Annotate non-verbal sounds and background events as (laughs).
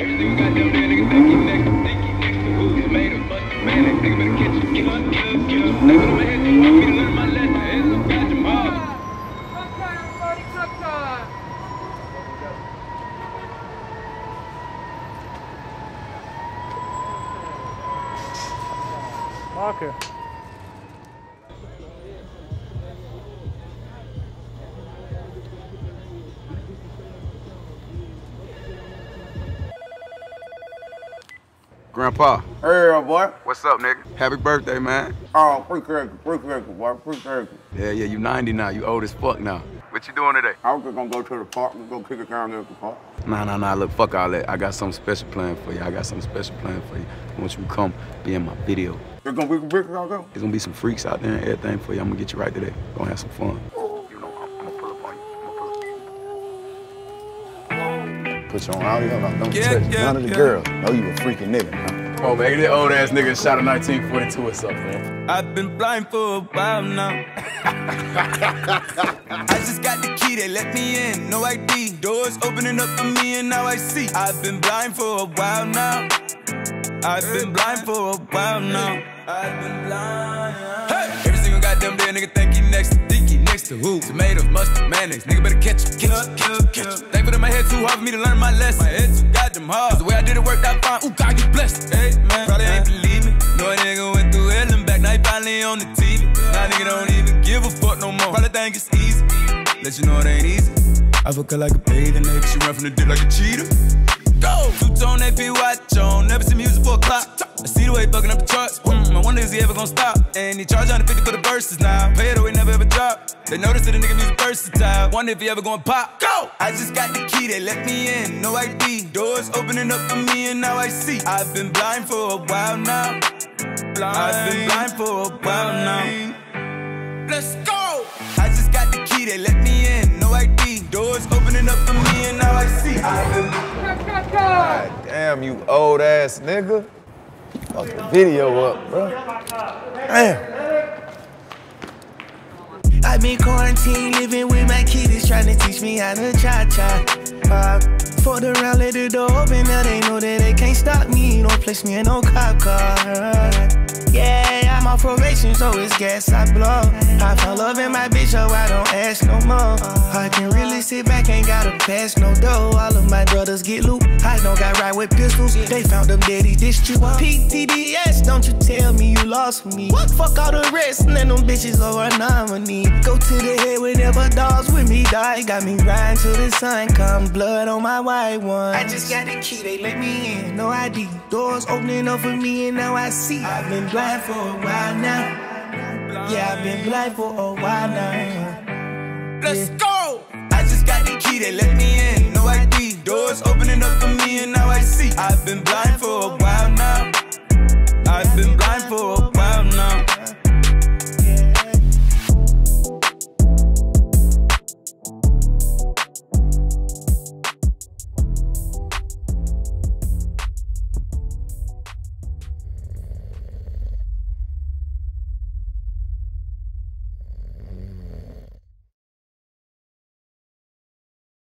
Everything we. Okay. Grandpa, Hey, uh, boy. what's up, nigga? Happy birthday, man. Oh, appreciate you, appreciate you, boy, appreciate you. Yeah, yeah, you 90 now. You old as fuck now. What you doing today? I was just gonna go to the park and go kick it down there at the park. Nah, nah, nah. Look, fuck all that. I got something special planned for you. I got something special planned for you. I want you to come be in my video. There's gonna be some pictures out there? There's gonna be some freaks out there and everything for you. I'm gonna get you right today. Gonna have some fun. Put you on audio, like, don't Yeah, touch yeah, none of the yeah. girls. Know you a freaking nigga, huh? Come on, man. That old ass nigga shot a 1942 or something, man. I've been blind for a while now. (laughs) I just got the key, they let me in, no ID. Doors opening up for me, and now I see. I've been blind for a while now. I've been blind for a while now. I've been blind. Hey! Every single goddamn day, nigga think he next to who? Tomatoes, mustard, mayonnaise. Nigga better catch him, catch him, catch him, catch him. Thankful that my head too hard for me to learn my lesson. My head too goddamn hard. 'Cause the way I did it worked out fine. Ooh, God, you blessed. Hey, man. Probably ain't believe me. No nigga went through hell and back. Now he finally on the TV. Now nigga don't even give a fuck no more. Probably think it's easy. Let you know it ain't easy. I fuck her like a bathing nigga. She run from the dick like a cheetah. Go! Two tone AP watch on. Never see music for a clock. I see the way he fucking up the charts. Mm, I wonder is he ever gonna stop? And he charge 150 for the verses now. Pay it away, never ever drop. They notice that the nigga music versatile. Wonder if he ever gonna pop. Go! I just got the key, they let me in. No ID. Doors opening up for me, and now I see. I've been blind for a while now. Blind. I've been blind for a while now. Let's go! I just got the key, they let me in. No ID. Doors opening up for me, and now I see. I've been God damn, you old ass nigga. Fuck the video up, bro. Damn. I've been quarantined, living with my kiddies, trying to teach me how to cha cha. Fucked around, let the door open, now they know that they can't stop me. Don't place me in no cop car. Yeah, I'm on probation, so it's gas I blow. I found love in my bitch, so I don't ask no more. I can sit back, ain't gotta pass no dough. All of my brothers get loot. I don't got right with pistols. They found them daddy dissed you. PTDS, don't you tell me you lost me. What fuck all the rest, and then them bitches are a nominee. Go to the head whenever dogs with me die. Got me riding till the sun come, blood on my white one. I just got the key, they let me in, no ID. Doors opening up for me, and now I see. I've been blind for a while now. Yeah, I've been blind for a while now. Let's go! they let me in, no ID. Doors opening up for me, and now I see. I've been blind for a while now. I've been blind.